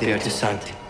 esteriori cessanti.